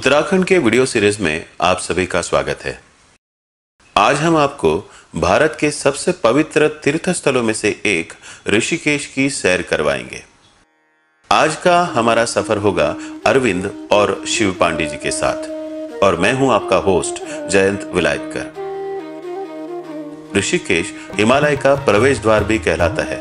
उत्तराखंड के video series में आप सभी का स्वागत है। आज हम आपको भारत के सबसे पवित्र तीर्थ स्थलों में से एक ऋषिकेश की सैर करवाएँगे। आज का हमारा सफ़र होगा अरविंद और शिव पांडे जी के साथ और मैं हूँ आपका होस्ट जयंत विलायतकर। ऋषिकेश हिमालय का प्रवेश द्वार भी कहलाता है।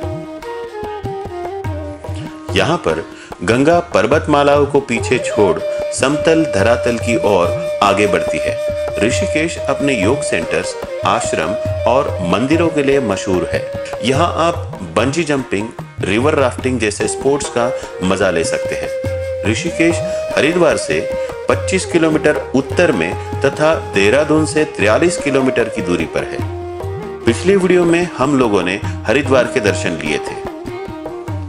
यहाँ पर गंगा पर्वतमालाओं को पीछे छोड़ समतल धरातल की ओर आगे बढ़ती है। ऋषिकेश अपने योग सेंटर्स आश्रम और मंदिरों के लिए मशहूर है। यहाँ आप बंजी जंपिंग रिवर राफ्टिंग जैसे स्पोर्ट्स का मज़ा ले सकते हैं। ऋषिकेश हरिद्वार से 25 किलोमीटर उत्तर में तथा देहरादून से 43 किलोमीटर की दूरी पर है। पिछले वीडियो में हम लोगों ने हरिद्वार के दर्शन लिए थे।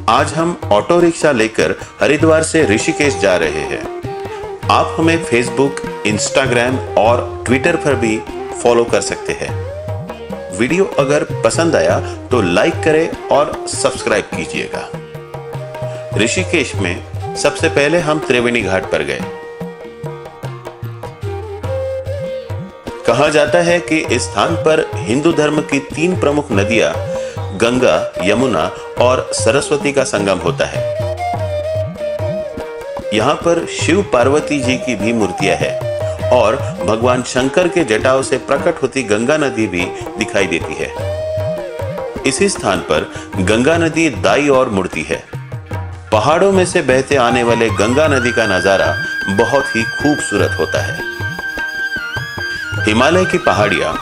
आज हम ऑटो रिक्शा लेकर हरिद्वार से ऋषिकेश जा रहे हैं। आप हमें फेसबुक इंस्टाग्राम और ट्विटर पर भी फॉलो कर सकते हैं। वीडियो अगर पसंद आया तो लाइक करें और सब्सक्राइब कीजिएगा। ऋषिकेश में सबसे पहले हम त्रिवेणी घाट पर गए। कहा जाता है कि इस स्थान पर हिंदू धर्म की तीन प्रमुख नदियाँ, गंगा, यमुना और सरस्वती का संगम होता है। यहाँ पर शिव पार्वती जी की भी मूर्तियाँ हैं और भगवान शंकर के जटाओं से प्रकट होती गंगा नदी भी दिखाई देती है। इसी स्थान पर गंगा नदी दाई और मुड़ती है। पहाड़ों में से बहते आने वाले गंगा नदी का नज़ारा बहुत ही खूबसूरत होता है। हिमालय की पहाड़ियाँ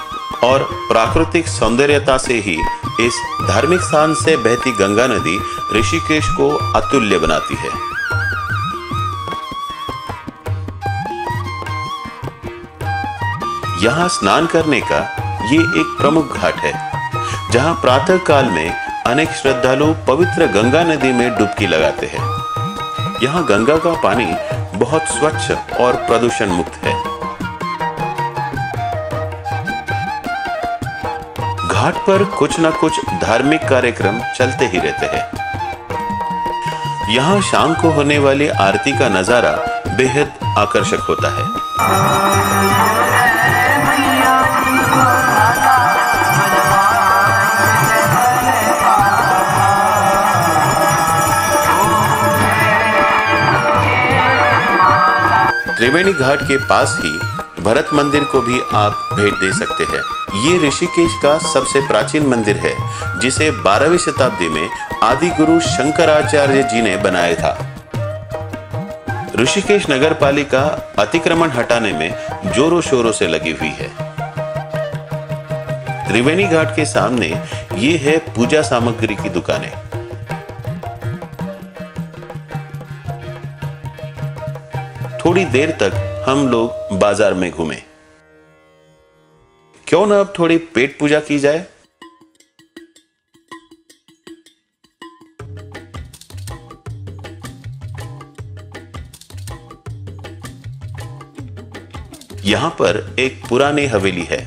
और प्राकृतिक सौंदर्यता से ही इस धार्मिक स्थान से बहती गंगा नदी ऋषिकेश को अतुल्य बनाती है। यहाँ स्नान करने का ये एक प्रमुख घाट है, जहाँ प्रातः काल में अनेक श्रद्धालु पवित्र गंगा नदी में डुबकी लगाते हैं। यहाँ गंगा का पानी बहुत स्वच्छ और प्रदूषण मुक्त है। घाट पर कुछ न कुछ धार्मिक कार्यक्रम चलते ही रहते हैं। यहाँ शाम को होने वाली आरती का नज़ारा बेहद आकर्षक होता है। त्रिवेणी घाट के पास ही भरत मंदिर को भी आप भेंट दे सकते हैं। ये ऋषिकेश का सबसे प्राचीन मंदिर है, जिसे 12वीं शताब्दी में आदि गुरु शंकराचार्य जी ने बनाया था। ऋषिकेश नगर पालिका अतिक्रमण हटाने में जोरों शोरों से लगी हुई है। त्रिवेणी घाट के सामने ये है पूजा सामग्री की दुकानें। थोड़ी देर तक हम लोग बाज़ार में घूमे। क्यों ना अब थोड़ी पेट पूजा की जाए? यहाँ पर एक पुरानी हवेली है।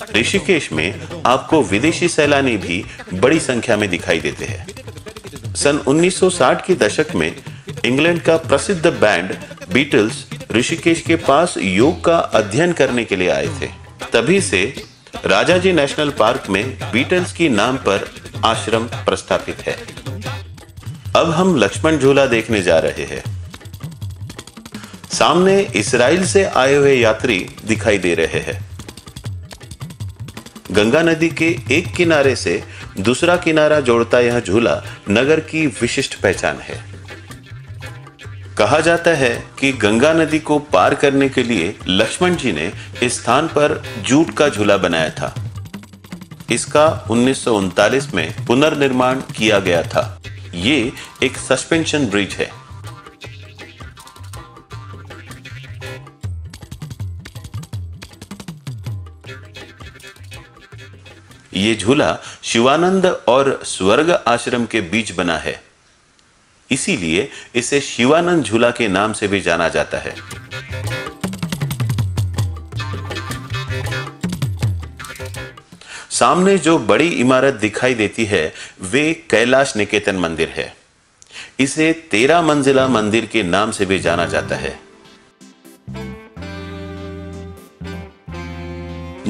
तो ऋषिकेश में आपको विदेशी सैलानी भी बड़ी संख्या में दिखाई देते हैं। सन 1960 के दशक में इंग्लैंड का प्रसिद्ध बैंड बीटल्स ऋषिकेश के पास योग का अध्ययन करने के लिए आए थे। तभी से राजाजी नेशनल पार्क में बीटल्स के नाम पर आश्रम प्रस्थापित है। अब हम लक्ष्मण झूला देखने जा रहे हैं। सामने इसराइल से आए हुए यात्री दिखाई दे रहे हैं। गंगा नदी के एक किनारे से दूसरा किनारा जोड़ता यह झूला नगर की विशिष्ट पहचान है। कहा जाता है कि गंगा नदी को पार करने के लिए लक्ष्मण जी ने इस स्थान पर जूट का झूला बनाया था। इसका उन्नीस सौ उनतालीस में पुनर्निर्माण किया गया था। ये एक सस्पेंशन ब्रिज है। ये झूला शिवानंद और स्वर्ग आश्रम के बीच बना है। इसीलिए इसे शिवानंद झूला के नाम से भी जाना जाता है। सामने जो बड़ी इमारत दिखाई देती है, वे कैलाश निकेतन मंदिर है। इसे तेरह मंजिला मंदिर के नाम से भी जाना जाता है।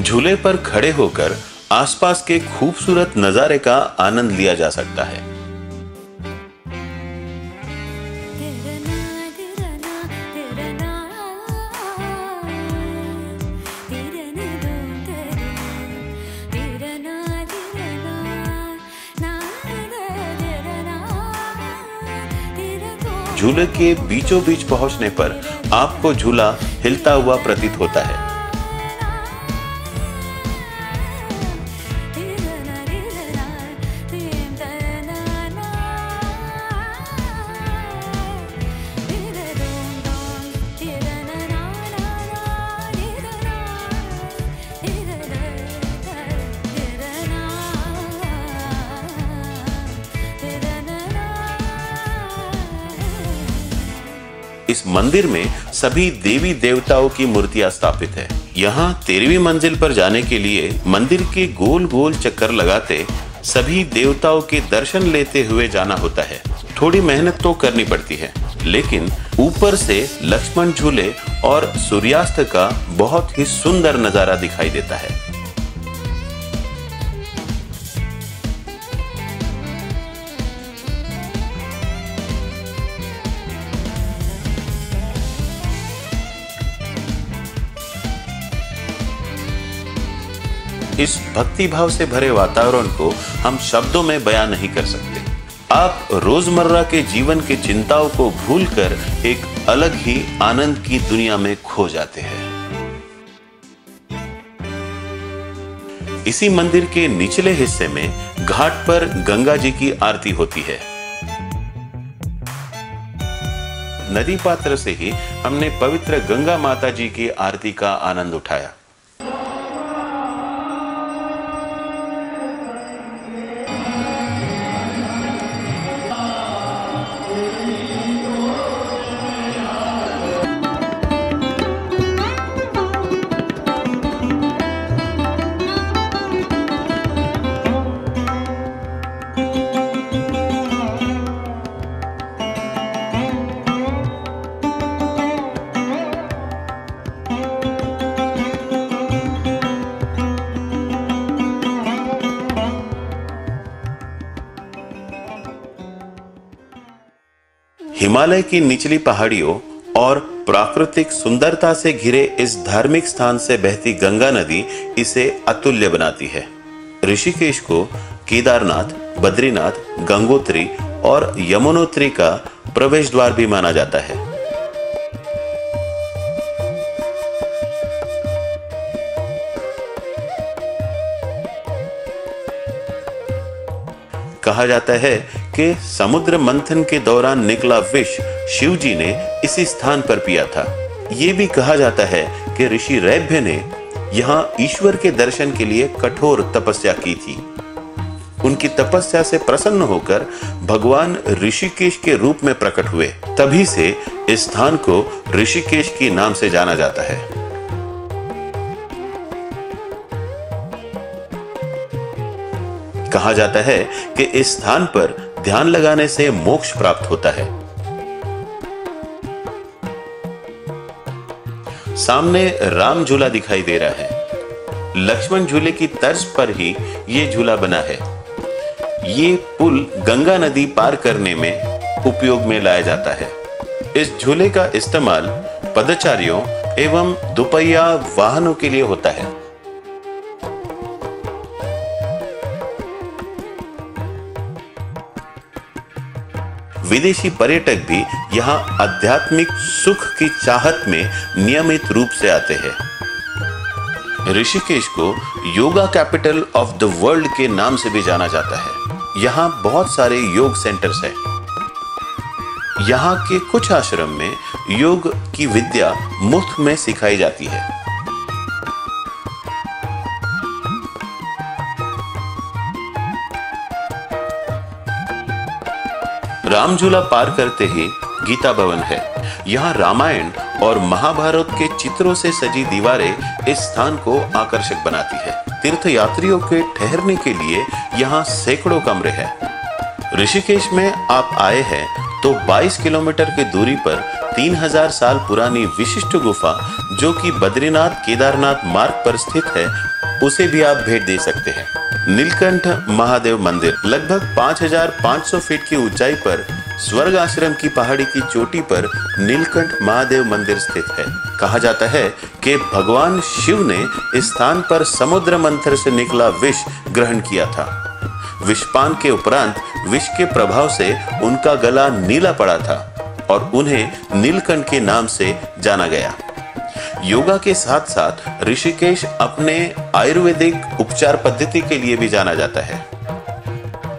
झूले पर खड़े होकर आसपास के खूबसूरत नजारे का आनंद लिया जा सकता है झूले के बीचों बीच पहुँचने पर आपको झूला हिलता हुआ प्रतीत होता है इस मंदिर में सभी देवी देवताओं की मूर्तियाँ स्थापित है। यहाँ तेरहवीं मंजिल पर जाने के लिए मंदिर के गोल गोल चक्कर लगाते सभी देवताओं के दर्शन लेते हुए जाना होता है। थोड़ी मेहनत तो करनी पड़ती है, लेकिन ऊपर से लक्ष्मण झूले और सूर्यास्त का बहुत ही सुंदर नज़ारा दिखाई देता है। इस भक्ति भाव से भरे वातावरण को हम शब्दों में बयान नहीं कर सकते। आप रोज़मर्रा के जीवन की चिंताओं को भूलकर एक अलग ही आनंद की दुनिया में खो जाते हैं। इसी मंदिर के निचले हिस्से में घाट पर गंगा जी की आरती होती है। नदी पात्र से ही हमने पवित्र गंगा माता जी की आरती का आनंद उठाया। हिमालय की निचली पहाड़ियों और प्राकृतिक सुंदरता से घिरे इस धार्मिक स्थान से बहती गंगा नदी इसे अतुल्य बनाती है। ऋषिकेश को केदारनाथ, बद्रीनाथ, गंगोत्री और यमुनोत्री का प्रवेश द्वार भी माना जाता है। कहा जाता है कि समुद्र मंथन के दौरान निकला विष शिव जी ने इसी स्थान पर पिया था। ये भी कहा जाता है कि ऋषि रैभ्य ने यहाँ ईश्वर के दर्शन के लिए कठोर तपस्या की थी। उनकी तपस्या से प्रसन्न होकर भगवान ऋषिकेश के रूप में प्रकट हुए। तभी से इस स्थान को ऋषिकेश के नाम से जाना जाता है। कहा जाता है कि इस स्थान पर ध्यान लगाने से मोक्ष प्राप्त होता है। सामने राम झूला दिखाई दे रहा है। लक्ष्मण झूले की तर्ज पर ही ये झूला बना है। ये पुल गंगा नदी पार करने में उपयोग में लाया जाता है। इस झूले का इस्तेमाल पदचारियों एवं दुपहिया वाहनों के लिए होता है। विदेशी पर्यटक भी यहाँ आध्यात्मिक सुख की चाहत में नियमित रूप से आते हैं। ऋषिकेश को yoga capital of the world के नाम से भी जाना जाता है। यहाँ बहुत सारे योग सेंटर्स हैं। यहाँ के कुछ आश्रम में योग की विद्या मुफ़्त में सिखाई जाती है। राम झूला पार करते ही गीता भवन है। यहाँ रामायण और महाभारत के चित्रों से सजी दीवारें इस स्थान को आकर्षक बनाती है। तीर्थयात्रियों के ठहरने के लिए यहाँ सैकड़ों कमरे हैं। ऋषिकेश में आप आए हैं तो 22 किलोमीटर की दूरी पर 3000 साल पुरानी विशिष्ट गुफा, जो कि बद्रीनाथ केदारनाथ मार्ग पर स्थित है उसे भी आप भेंट दे सकते हैं। नीलकंठ महादेव मंदिर, लगभग 5500 फीट की ऊंचाई पर, स्वर्ग आश्रम की पहाड़ी की चोटी पर नीलकंठ महादेव मंदिर स्थित है। कहा जाता है कि भगवान शिव ने इस स्थान पर समुद्र मंथर से निकला विष ग्रहण किया था। विषपान के उपरांत विष के प्रभाव से उनका गला नीला पड़ा था और उन्हें नीलकंठ के नाम से जाना गया। योगा के साथ साथ ऋषिकेश अपने आयुर्वेदिक उपचार पद्धति के लिए भी जाना जाता है।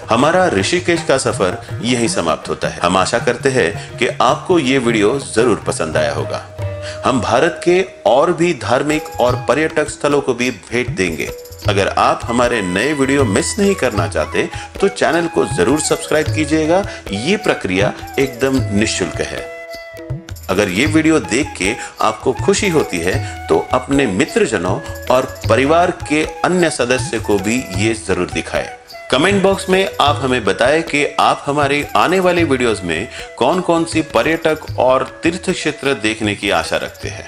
हमारा ऋषिकेश का सफ़र यहीं समाप्त होता है। हम आशा करते हैं कि आपको ये वीडियो ज़रूर पसंद आया होगा। हम भारत के और भी धार्मिक और पर्यटक स्थलों को भी भेंट देंगे। अगर आप हमारे नए वीडियो मिस नहीं करना चाहते तो चैनल को ज़रूर सब्सक्राइब कीजिएगा। ये प्रक्रिया एकदम निशुल्क है। अगर ये वीडियो देख के आपको खुशी होती है तो अपने मित्रजनों और परिवार के अन्य सदस्य को भी ये ज़रूर दिखाएँ। कमेंट बॉक्स में आप हमें बताएँ कि आप हमारे आने वाले वीडियोस में कौन कौन सी पर्यटक और तीर्थ क्षेत्र देखने की आशा रखते हैं।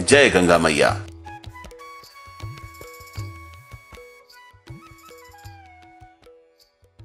जय गंगा मैया।